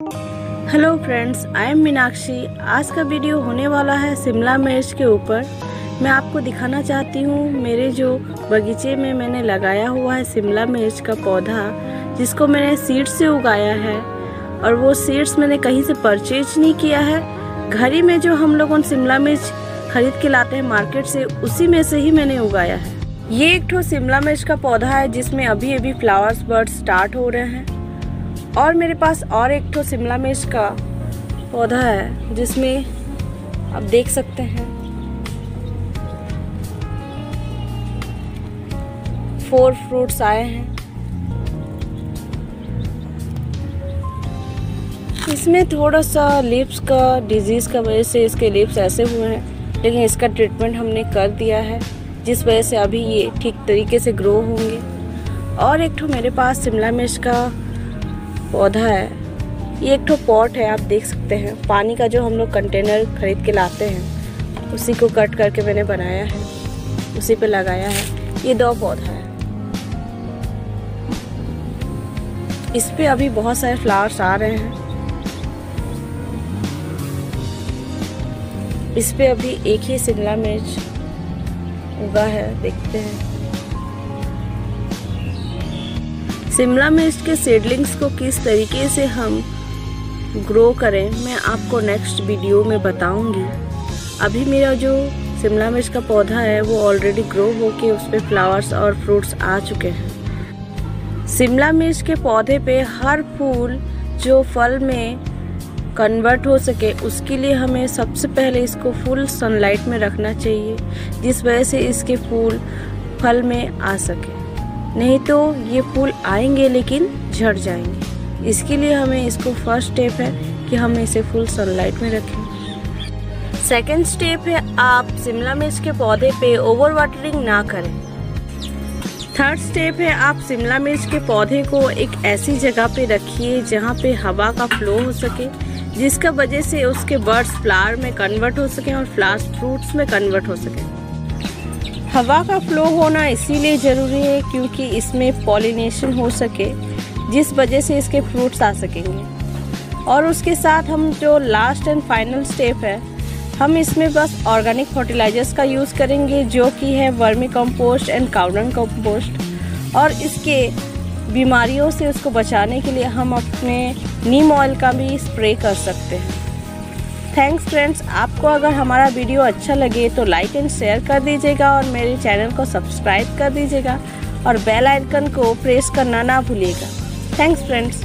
Hello friends I am Meenakshi आज का video होने वाला है शिमला मिर्च के ऊपर। मैं आपको दिखाना चाहती हूँ मेरे जो बगीचे में मैंने लगाया हुआ है शिमला मिर्च का पौधा, जिसको मैंने सीड्स से उगाया है। और वो सीड्स मैंने कहीं से परचेज नहीं किया है। घर ही में जो हम लोग उन शिमला मिर्च खरीद के लाते हैं मार्केट से, उसी में से ही मैंने उगाया है। ये एक ठो शिमला मिर्च का पौधा है, जिसमें अभी अभी फ्लावर्स बर्ड स्टार्ट हो रहे हैं। और मेरे पास और एक तो शिमला मिर्च का पौधा है, जिसमें आप देख सकते हैं। फोर फ्रूट्स आए हैं। इसमें थोड़ा सा लिप्स का डिज़ीज़ का वजह से इसके लिप्स ऐसे हुए हैं, लेकिन इसका ट्रीटमेंट हमने कर दिया है, जिस वजह से अभी ये ठीक तरीके से ग्रो होंगे। और एक तो मेरे पास शिमला मिर्च का पौधा है। ये एक ठो पॉट है, आप देख सकते हैं। पानी का जो हम लोग कंटेनर खरीद के लाते हैं, उसी को कट करके मैंने बनाया है। उसी पे लगाया है। ये दो पौधा है। इस पे अभी बहुत सारे फ्लावर्स आ रहे हैं। इस पे अभी एक ही शिमला मिर्च उगा है, देखते हैं। शिमला मिर्च के सीडलिंग्स को किस तरीके से हम ग्रो करें, मैं आपको नेक्स्ट वीडियो में बताऊँगी। अभी मेरा जो शिमला मिर्च का पौधा है, वो ऑलरेडी ग्रो होके उस पर फ्लावर्स और फ्रूट्स आ चुके हैं। शिमला मिर्च के पौधे पे हर फूल जो फल में कन्वर्ट हो सके, उसके लिए हमें सबसे पहले इसको फुल सनलाइट में रखना चाहिए, जिस वजह से इसके फूल फल में आ सके। नहीं तो ये फूल आएँगे लेकिन झड़ जाएँगे। इसके लिए हमें इसको फ़र्स्ट स्टेप है कि हम इसे फुल सनलाइट में रखें। सेकेंड स्टेप है, आप शिमला मिर्च के पौधे पे ओवर वाटरिंग ना करें। थर्ड स्टेप है, आप शिमला मिर्च के पौधे को एक ऐसी जगह पे रखिए जहाँ पे हवा का फ्लो हो सके, जिसका वजह से उसके बर्ड्स फ्लावर में कन्वर्ट हो सके और फ्लावर्स फ्रूट्स में कन्वर्ट हो सके। हवा का फ्लो होना इसीलिए ज़रूरी है क्योंकि इसमें पॉलिनेशन हो सके, जिस वजह से इसके फ्रूट्स आ सकेंगे। और उसके साथ हम जो लास्ट एंड फाइनल स्टेप है, हम इसमें बस ऑर्गेनिक फर्टिलाइजर्स का यूज़ करेंगे, जो कि है vermi compost and cow dung compost और इसके बीमारियों से उसको बचाने के लिए हम अपने नीम ऑयल का भी स्प्रे कर सकते हैं। थैंक्स फ्रेंड्स आपको अगर हमारा वीडियो अच्छा लगे तो लाइक एंड शेयर कर दीजिएगा और मेरे चैनल को सब्सक्राइब कर दीजिएगा और बेल आइकन को प्रेस करना ना भूलिएगा. Thanks friends